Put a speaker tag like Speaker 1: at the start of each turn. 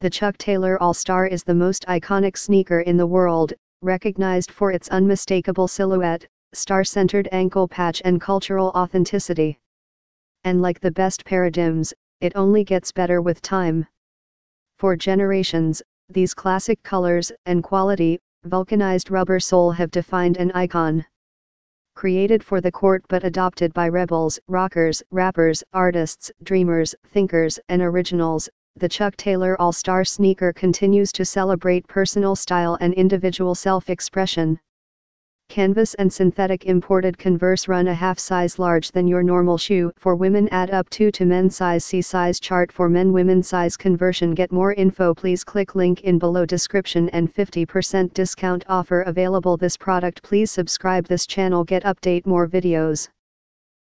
Speaker 1: the Chuck Taylor All-Star is the most iconic sneaker in the world, recognized for its unmistakable silhouette, star-centered ankle patch and cultural authenticity. And like the best paradigms, it only gets better with time. For generations, these classic colors and quality, vulcanized rubber sole have defined an icon. Created for the court but adopted by rebels, rockers, rappers, artists, dreamers, thinkers, and originals, the Chuck Taylor All-Star sneaker continues to celebrate personal style and individual self-expression. Canvas and synthetic imported Converse run a half size large than your normal shoe. For women add up 2 to men size. See size chart. For men women size conversion. Get more info. Please click link in below description and 50% discount offer available. This product. Please subscribe this channel. Get update more videos.